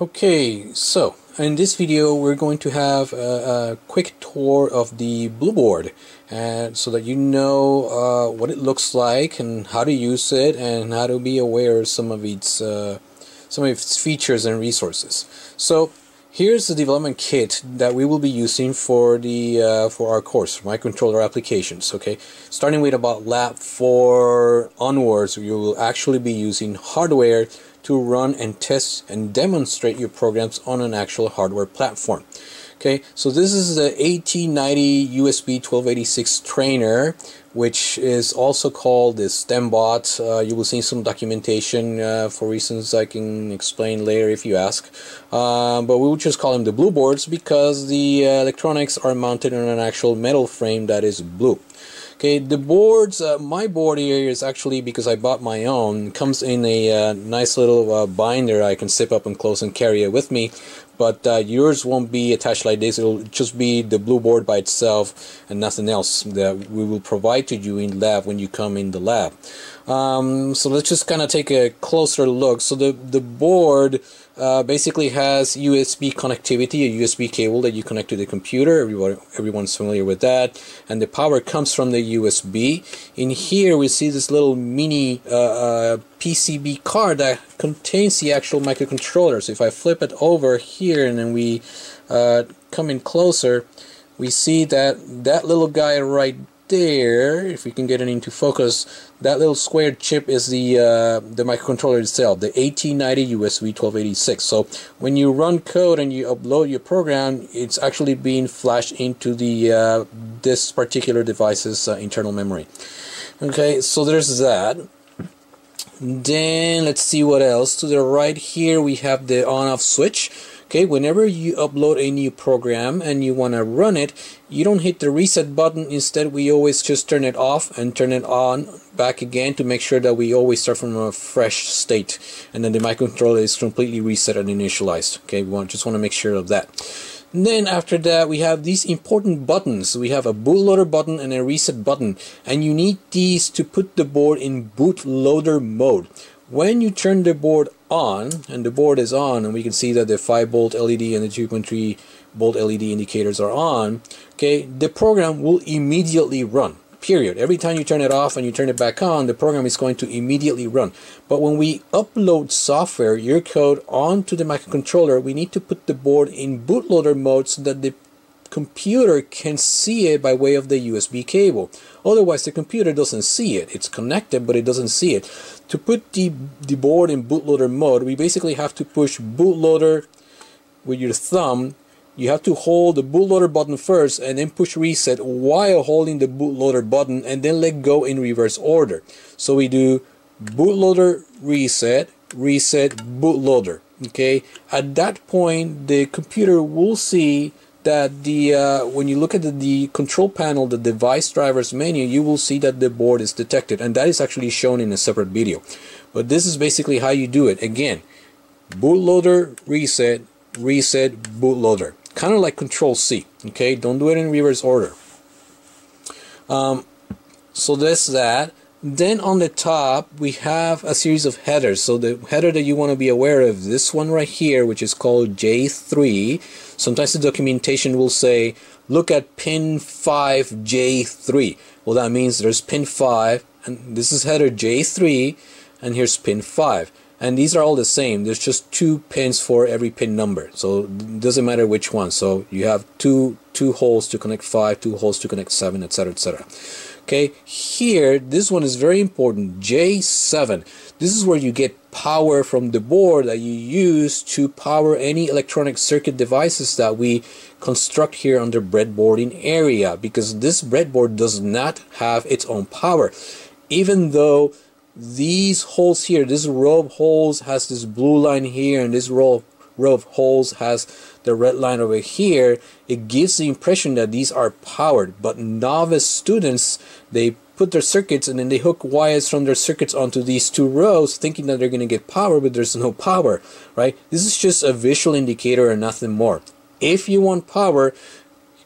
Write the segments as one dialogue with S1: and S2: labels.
S1: Okay, so in this video we're going to have a, a quick tour of the Blue Board and so that you know uh, what it looks like and how to use it and how to be aware of some of its uh, some of its features and resources. So here's the development kit that we will be using for the uh, for our course microcontroller applications okay starting with about lab 4 onwards you will actually be using hardware to run and test and demonstrate your programs on an actual hardware platform. Okay, so this is the AT90 USB 1286 trainer, which is also called the STEMBot. Uh, you will see some documentation uh, for reasons I can explain later if you ask. Uh, but we will just call them the blue boards because the uh, electronics are mounted on an actual metal frame that is blue. Okay, the boards, uh, my board here is actually because I bought my own, comes in a uh, nice little uh, binder I can zip up and close and carry it with me. But uh, yours won't be attached like this, it'll just be the blue board by itself and nothing else that we will provide to you in lab when you come in the lab. Um, so let's just kind of take a closer look. So the, the board uh, basically has USB connectivity, a USB cable that you connect to the computer. Everyone, everyone's familiar with that. And the power comes from the USB. In here, we see this little mini uh, uh, PCB card that contains the actual microcontroller. So if I flip it over here and then we uh, come in closer, we see that that little guy right there, if we can get it into focus, that little squared chip is the uh, the microcontroller itself, the AT90 USB 1286. So when you run code and you upload your program, it's actually being flashed into the uh, this particular device's uh, internal memory. Okay, so there's that. Then let's see what else. To the right here we have the on-off switch Okay, whenever you upload a new program and you want to run it, you don't hit the reset button. Instead, we always just turn it off and turn it on back again to make sure that we always start from a fresh state. And then the microcontroller is completely reset and initialized. Okay, we want, just want to make sure of that. And then after that, we have these important buttons. We have a bootloader button and a reset button. And you need these to put the board in bootloader mode. When you turn the board on, and the board is on, and we can see that the 5 volt LED and the 2.3 volt LED indicators are on, okay, the program will immediately run. Period. Every time you turn it off and you turn it back on, the program is going to immediately run. But when we upload software, your code onto the microcontroller, we need to put the board in bootloader mode so that the computer can see it by way of the USB cable. Otherwise, the computer doesn't see it. It's connected, but it doesn't see it. To put the, the board in bootloader mode, we basically have to push bootloader with your thumb. You have to hold the bootloader button first and then push reset while holding the bootloader button and then let go in reverse order. So we do bootloader reset, reset bootloader. Okay, at that point, the computer will see that the uh, when you look at the, the, control panel, the device drivers menu, you will see that the board is detected, and that is actually shown in a separate video. But this is basically how you do it. Again, bootloader reset, reset bootloader, kind of like Control C. Okay, don't do it in reverse order. Um, so that's that. Then on the top, we have a series of headers. So the header that you want to be aware of, this one right here, which is called J3. Sometimes the documentation will say, look at pin 5J3. Well, that means there's pin 5, and this is header J3, and here's pin 5. And these are all the same. There's just two pins for every pin number. So it doesn't matter which one. So you have two two holes to connect 5, two holes to connect 7, etc., etc. Okay, here, this one is very important, J7. This is where you get power from the board that you use to power any electronic circuit devices that we construct here on the breadboarding area because this breadboard does not have its own power. Even though these holes here, this row of holes has this blue line here and this row row of holes has the red line over here, it gives the impression that these are powered. But novice students, they put their circuits and then they hook wires from their circuits onto these two rows thinking that they're going to get power, but there's no power, right? This is just a visual indicator and nothing more. If you want power,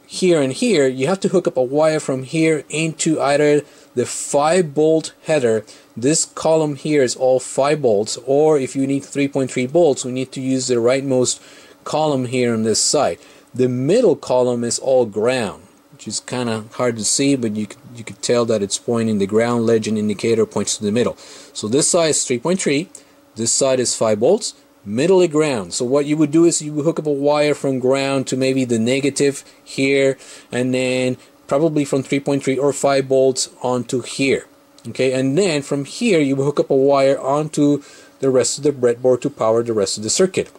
S1: here and here, you have to hook up a wire from here into either the 5 volt header. This column here is all 5 volts or if you need 3.3 volts we need to use the rightmost column here on this side. The middle column is all ground, which is kind of hard to see, but you you could tell that it's pointing the ground legend indicator points to the middle. So this side is 3.3, this side is 5 volts, middle of ground. So what you would do is you would hook up a wire from ground to maybe the negative here, and then probably from 3.3 or 5 volts onto here. Okay, and then from here you would hook up a wire onto the rest of the breadboard to power the rest of the circuit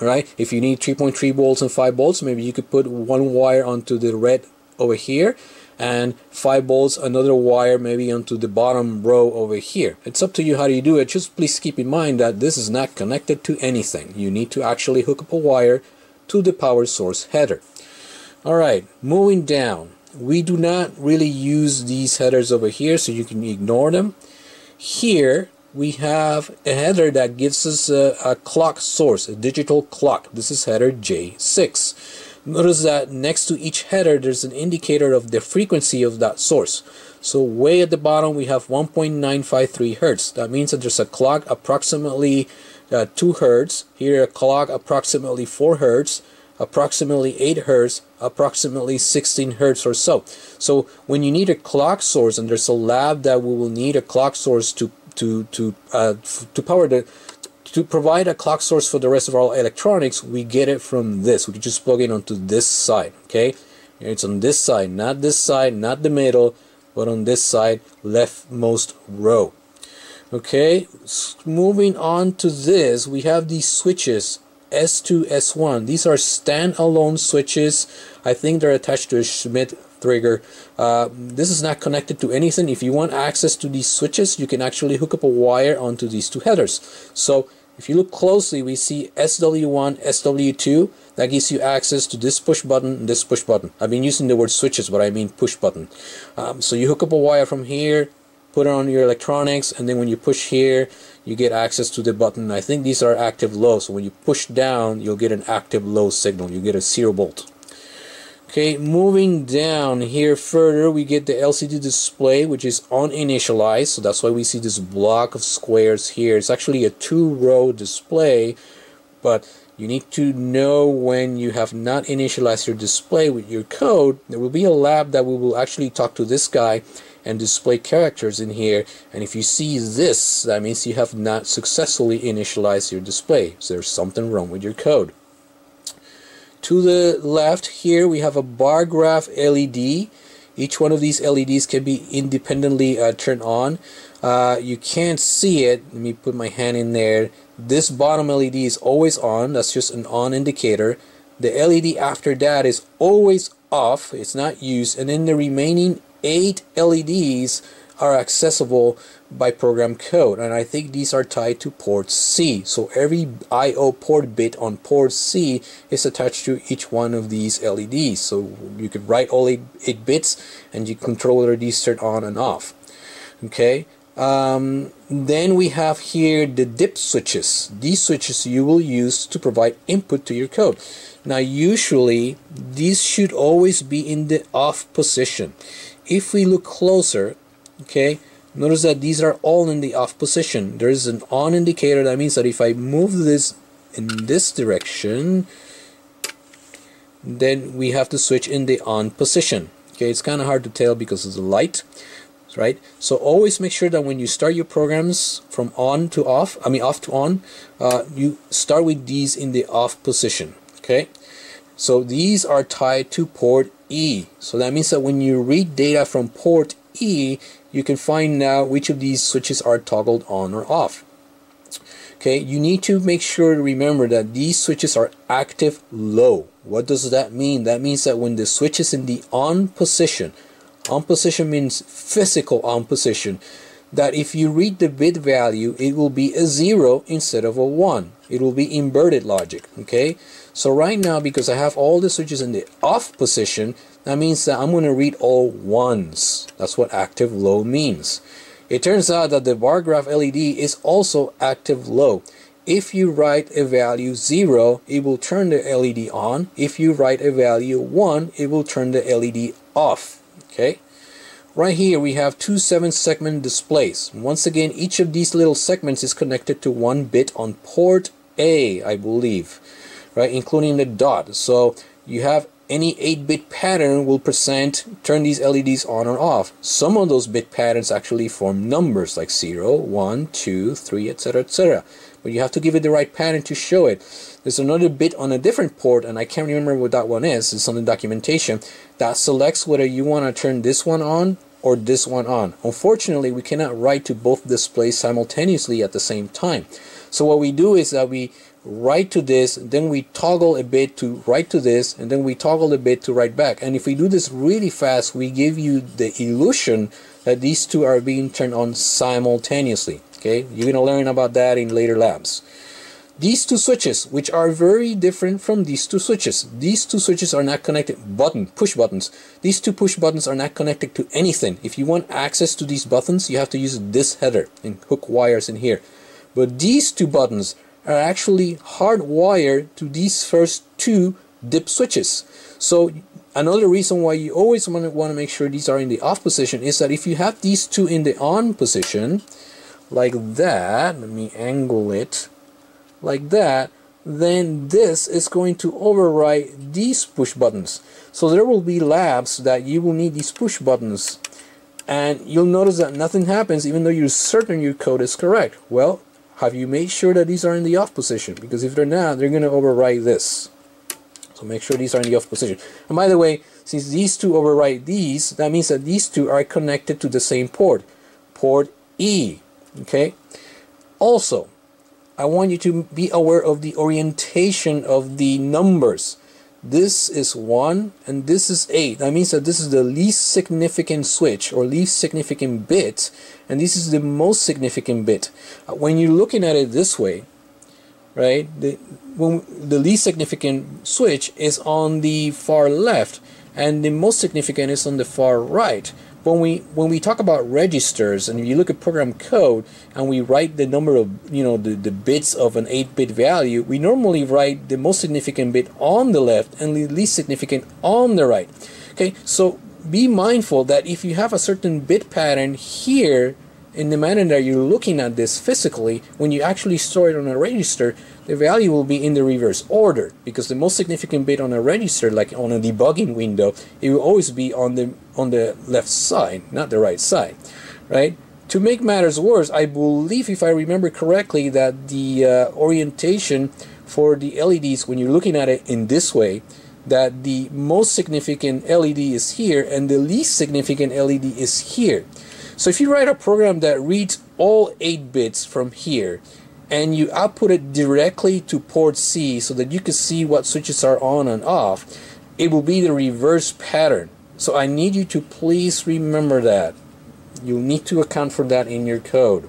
S1: right if you need 3.3 volts and 5 volts maybe you could put one wire onto the red over here and 5 volts another wire maybe onto the bottom row over here. It's up to you how do you do it. Just please keep in mind that this is not connected to anything. You need to actually hook up a wire to the power source header. Alright moving down. We do not really use these headers over here so you can ignore them. Here we have a header that gives us a, a, clock source, a digital clock. This is header J6. Notice that next to each header there's an indicator of the frequency of that source. So way at the bottom we have 1.953 Hertz. That means that there's a clock approximately uh, 2 Hertz. Here a clock approximately 4 Hertz approximately 8 hertz, approximately 16 hertz or so. So when you need a clock source, and there's a lab that we will need a clock source to to to uh, to power the to provide a clock source for the rest of our electronics, we get it from this. We can just plug it onto this side, okay? It's on this side, not this side, not the middle, but on this side, leftmost row. Okay, moving on to this, we have these switches S2, S1. These are standalone switches. I think they're attached to a Schmitt trigger. Uh, this is not connected to anything. If you want access to these switches, you can actually hook up a wire onto these two headers. So if you look closely, we see SW1, SW2. That gives you access to this push button and this push button. I've been using the word switches, but I mean push button. Um, so you hook up a wire from here, put it on your electronics, and then when you push here, you get access to the button. I think these are active low, so when you push down, you'll get an active low signal. You get a zero volt. Okay, moving down here further, we get the LCD display, which is uninitialized. So that's why we see this block of squares here. It's actually a two-row display, but you need to know when you have not initialized your display with your code. There will be a lab that we will actually talk to this guy and display characters in here. And if you see this, that means you have not successfully initialized your display. So there's something wrong with your code. To the left here we have a bar graph LED. Each one of these LEDs can be independently uh, turned on. Uh, you can't see it. Let me put my hand in there. This bottom LED is always on. That's just an on indicator. The LED after that is always off. It's not used. And then the remaining eight LEDs are accessible by program code and I think these are tied to port C. So every IO port bit on port C is attached to each one of these LEDs so you can write all eight, eight bits and you control whether these turn on and off. Okay um, then we have here the dip switches. These switches you will use to provide input to your code. Now usually these should always be in the off position. If we look closer okay? Notice that these are all in the off position. There is an on indicator. That means that if I move this in this direction then we have to switch in the on position. Okay? It's kind of hard to tell because of the light right? So always make sure that when you start your programs from on to off I mean off to on uh, you start with these in the off position. Okay? So these are tied to port E. So that means that when you read data from port E you can find now which of these switches are toggled on or off. Okay, you need to make sure to remember that these switches are active low. What does that mean? That means that when the switch is in the on position, on position means physical on position, that if you read the bit value, it will be a 0 instead of a 1. It will be inverted logic, okay? So right now, because I have all the switches in the off position, that means that I'm going to read all ones. That's what active low means. It turns out that the bar graph LED is also active low. if you write a value 0 it will turn the LED on if you write a value 1 it will turn the LED off okay right here we have two 7 segment displays once again each of these little segments is connected to one bit on port A I believe right including the dot so you have any 8-bit pattern will present turn these LEDs on or off. Some of those bit patterns actually form numbers like 0, 1, 2, 3, etc, etc. But you have to give it the right pattern to show it. There's another bit on a different port, and I can't remember what that one is. It's on the documentation that selects whether you want to turn this one on or this one on. Unfortunately, we cannot write to both displays simultaneously at the same time. So what we do is that we write to this, then we toggle a bit to write to this, and then we toggle a bit to write back. And if we do this really fast, we give you the illusion that these two are being turned on simultaneously. Okay, you're gonna learn about that in later labs. These two switches, which are very different from these two switches. These two switches are not connected, button, push buttons. These two push buttons are not connected to anything. If you want access to these buttons, you have to use this header and hook wires in here. But these two buttons are actually hardwired to these first two dip switches. So another reason why you always want to, want to make sure these are in the off position is that if you have these two in the on position, like that, let me angle it, like that, then this is going to override these push buttons. So there will be labs that you will need these push buttons and you'll notice that nothing happens even though you're certain your code is correct. Well, have you made sure that these are in the off position? Because if they're not, they're going to override this. So make sure these are in the off position. And by the way, since these two override these, that means that these two are connected to the same port, port E. Okay. Also, I want you to be aware of the orientation of the numbers. This is 1 and this is 8. That means that this is the least significant switch or least significant bit and this is the most significant bit. Uh, when you're looking at it this way, right, the, when the least significant switch is on the far left and the most significant is on the far right. When we when we talk about registers and you look at program code and we write the number of you know the, the bits of an 8-bit value we normally write the most significant bit on the left and the least significant on the right. Okay so be mindful that if you have a certain bit pattern here in the manner that you're looking at this physically when you actually store it on a register the value will be in the reverse order because the most significant bit on a register, like on a debugging window, it will always be on the on the left side, not the right side, right? To make matters worse, I believe, if I remember correctly, that the uh, orientation for the LEDs, when you're looking at it in this way, that the most significant LED is here and the least significant LED is here. So if you write a program that reads all 8 bits from here and you output it directly to port C so that you can see what switches are on and off, it will be the reverse pattern. So I need you to please remember that. You'll need to account for that in your code.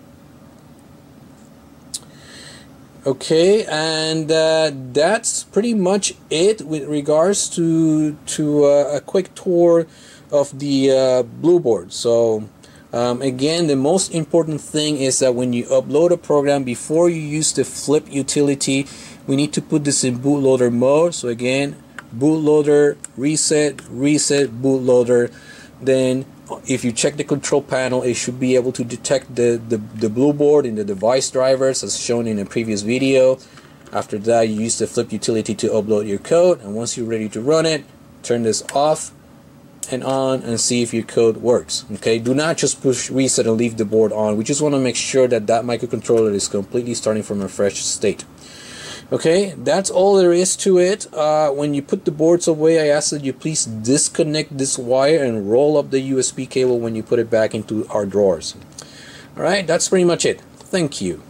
S1: Okay, and uh, that's pretty much it with regards to to uh, a quick tour of the uh, Blueboard. So. Um, again, the most important thing is that when you upload a program, before you use the flip utility, we need to put this in bootloader mode. So again, bootloader, reset, reset, bootloader. Then if you check the control panel, it should be able to detect the, the, the Blueboard in the device drivers as shown in a previous video. After that, you use the flip utility to upload your code. And once you're ready to run it, turn this off and on and see if your code works okay? Do not just push reset and leave the board on. We just want to make sure that that microcontroller is completely starting from a fresh state okay? That's all there is to it. Uh, when you put the boards away I ask that you please disconnect this wire and roll up the USB cable when you put it back into our drawers. Alright that's pretty much it. Thank you